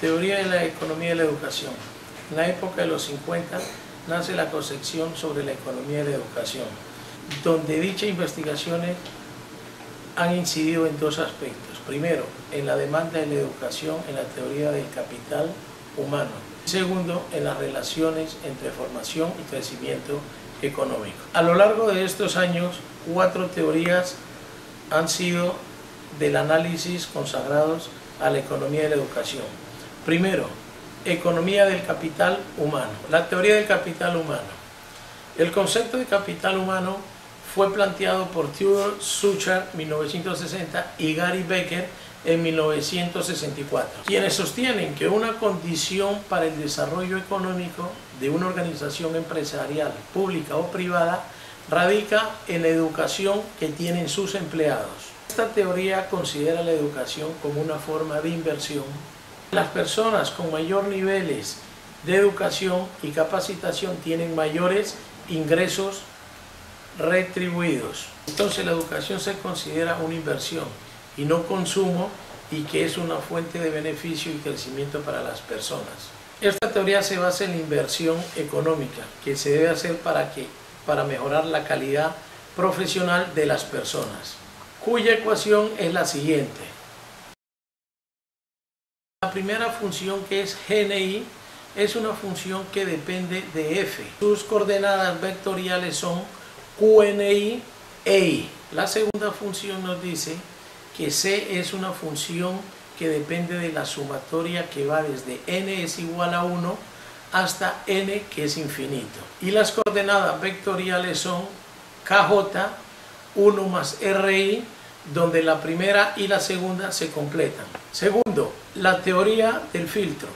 Teoría de la economía de la educación. En la época de los 50 nace la concepción sobre la economía de la educación, donde dichas investigaciones han incidido en dos aspectos. Primero, en la demanda de la educación en la teoría del capital humano. Segundo, en las relaciones entre formación y crecimiento económico. A lo largo de estos años, cuatro teorías han sido del análisis consagrados a la economía de la educación. Primero, economía del capital humano, la teoría del capital humano. El concepto de capital humano fue planteado por Theodore Sucher en 1960 y Gary Becker en 1964, quienes sostienen que una condición para el desarrollo económico de una organización empresarial, pública o privada, radica en la educación que tienen sus empleados. Esta teoría considera la educación como una forma de inversión. Las personas con mayor niveles de educación y capacitación tienen mayores ingresos retribuidos. Entonces la educación se considera una inversión y no consumo y que es una fuente de beneficio y crecimiento para las personas. Esta teoría se basa en la inversión económica que se debe hacer para, que, para mejorar la calidad profesional de las personas, cuya ecuación es la siguiente. La primera función que es GNI es una función que depende de F. Sus coordenadas vectoriales son QNI e I. La segunda función nos dice que C es una función que depende de la sumatoria que va desde n es igual a 1 hasta n que es infinito. Y las coordenadas vectoriales son kj 1 más ri, donde la primera y la segunda se completan. Segundo, la teoría del filtro.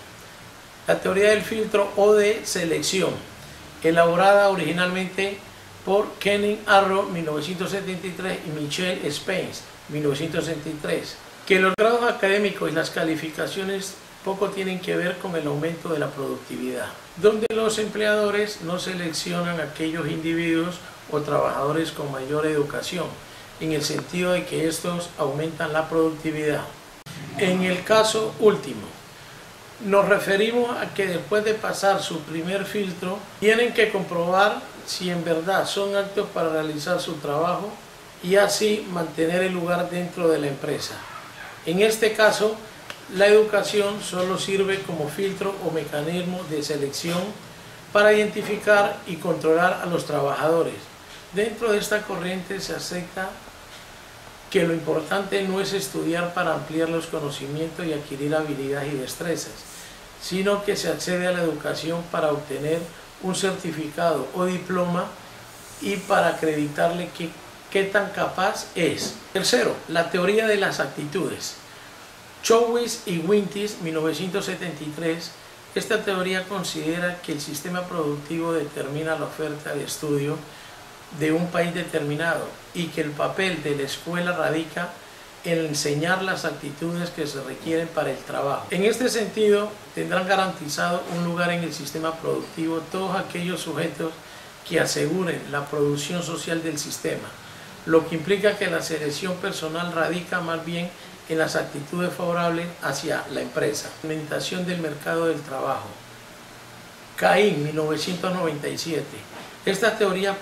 La teoría del filtro o de selección, elaborada originalmente por Kenning Arrow 1973 y Michel Spence 1963 que los grados académicos y las calificaciones poco tienen que ver con el aumento de la productividad, donde los empleadores no seleccionan aquellos individuos o trabajadores con mayor educación, en el sentido de que estos aumentan la productividad. En el caso último, nos referimos a que después de pasar su primer filtro, tienen que comprobar si en verdad son aptos para realizar su trabajo y así mantener el lugar dentro de la empresa. En este caso, la educación solo sirve como filtro o mecanismo de selección para identificar y controlar a los trabajadores. Dentro de esta corriente se acepta que lo importante no es estudiar para ampliar los conocimientos y adquirir habilidades y destrezas, sino que se accede a la educación para obtener un certificado o diploma y para acreditarle qué tan capaz es. Tercero, la teoría de las actitudes. Chowis y Wintis, 1973, esta teoría considera que el sistema productivo determina la oferta de estudio de un país determinado y que el papel de la escuela radica en enseñar las actitudes que se requieren para el trabajo. En este sentido, tendrán garantizado un lugar en el sistema productivo todos aquellos sujetos que aseguren la producción social del sistema, lo que implica que la selección personal radica más bien en las actitudes favorables hacia la empresa. Implementación del mercado del trabajo. Caín, 1997. Estas teorías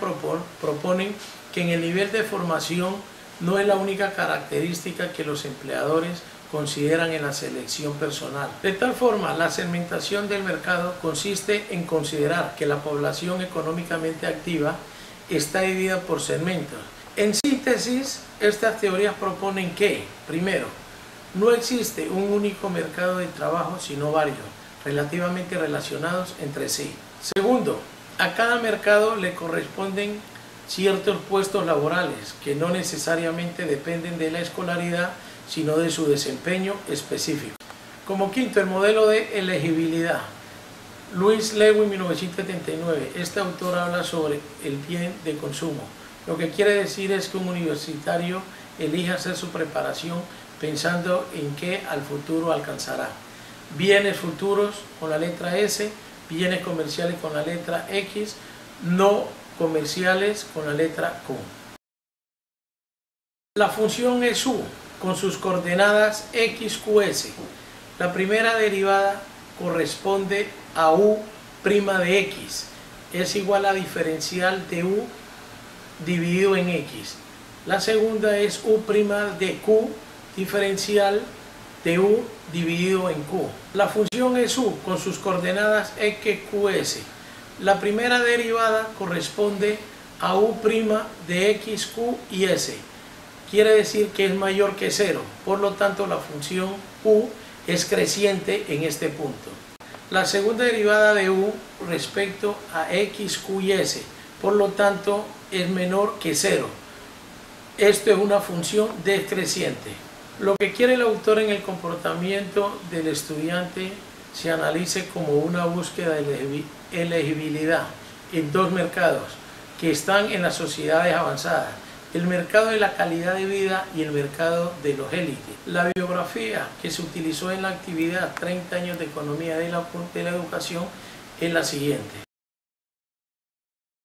proponen que en el nivel de formación no es la única característica que los empleadores consideran en la selección personal. De tal forma, la segmentación del mercado consiste en considerar que la población económicamente activa está dividida por segmentos en síntesis, estas teorías proponen que, primero, no existe un único mercado de trabajo, sino varios, relativamente relacionados entre sí. Segundo, a cada mercado le corresponden ciertos puestos laborales que no necesariamente dependen de la escolaridad, sino de su desempeño específico. Como quinto, el modelo de elegibilidad. Luis Lewin, 1979. Este autor habla sobre el bien de consumo lo que quiere decir es que un universitario elige hacer su preparación pensando en qué al futuro alcanzará. Bienes futuros con la letra S, bienes comerciales con la letra X, no comerciales con la letra Q. La función es U con sus coordenadas XQS. La primera derivada corresponde a u' de x. Es igual a diferencial de u dividido en x. La segunda es u' de q diferencial de u dividido en q. La función es u con sus coordenadas x, q, s. La primera derivada corresponde a u' de x, q y s. Quiere decir que es mayor que 0. Por lo tanto, la función u es creciente en este punto. La segunda derivada de u respecto a x, q y s. Por lo tanto, es menor que 0. Esto es una función decreciente. Lo que quiere el autor en el comportamiento del estudiante se analice como una búsqueda de elegibilidad en dos mercados que están en las sociedades avanzadas, el mercado de la calidad de vida y el mercado de los élites. La biografía que se utilizó en la actividad 30 años de economía de la, de la educación es la siguiente.